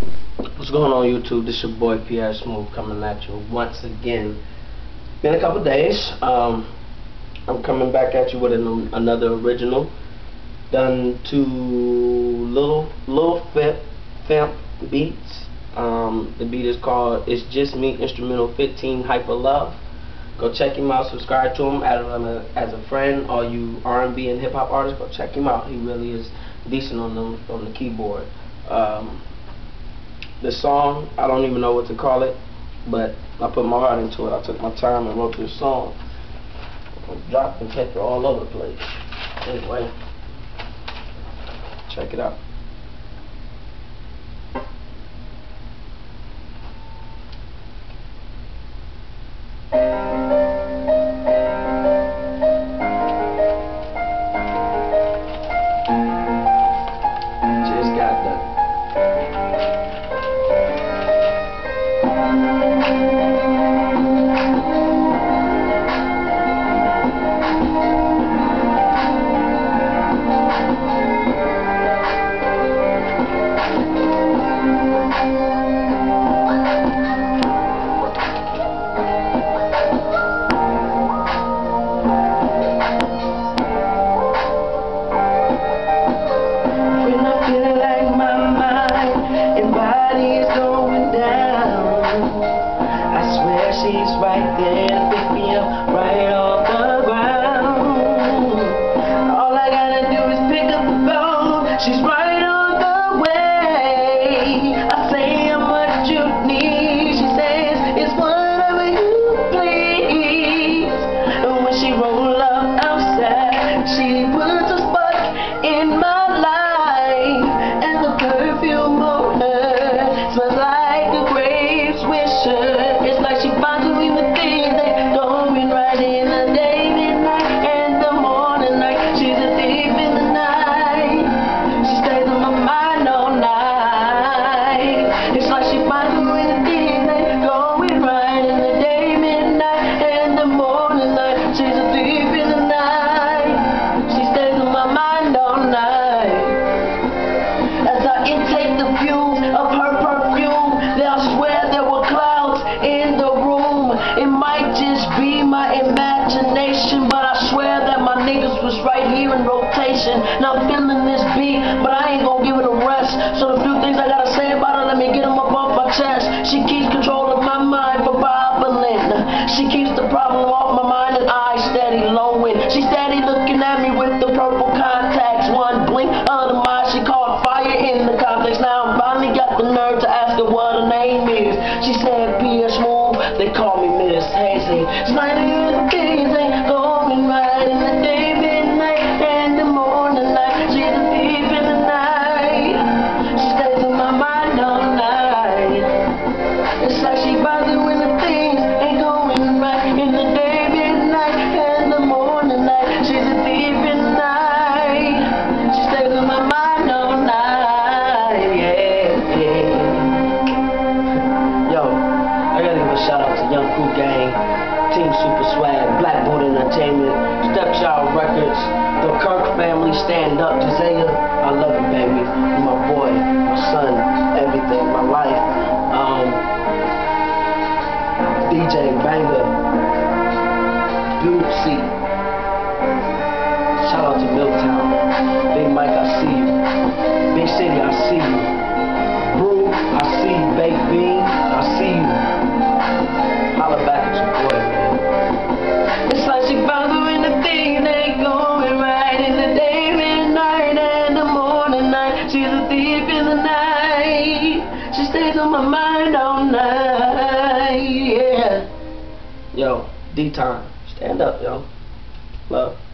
What's going on YouTube? This your boy Pierre Smooth coming at you once again. Been a couple days. Um, I'm coming back at you with an, another original done to Little Little Fip Fimp Beats. Um, the beat is called It's Just Me Instrumental 15 Hyper Love. Go check him out, subscribe to him, add him as a friend. All you R&B and hip hop artists, go check him out. He really is decent on the on the keyboard. Um, the song, I don't even know what to call it, but I put my heart into it. I took my time and wrote this song. I dropped and kept it all over the place. Anyway, check it out. She's right. Now I'm feeling this beat, but I ain't gonna give it a rest. So the few things I gotta say about her, let me get them up off my chest. She keeps control of my mind for bobbling. She keeps the problem off my mind and I steady lowing. She steady looking at me with the purple contacts. One blink of the mind, she caught fire in the complex. Now I finally got the nerve to ask her what her name is. She said P.S. Smooth, they call Super Swag, Black Buddha Entertainment, Stepchild Records, the Kirk family, Stand Up, Jazea, I love you, baby. You're my boy, my son, everything, my life. Um, DJ Banger, Bootsy. Shout out to Milltown. Big Mike, I see you. Big City, I see you. Brew, I see you. D-Time. Stand up, yo. Love.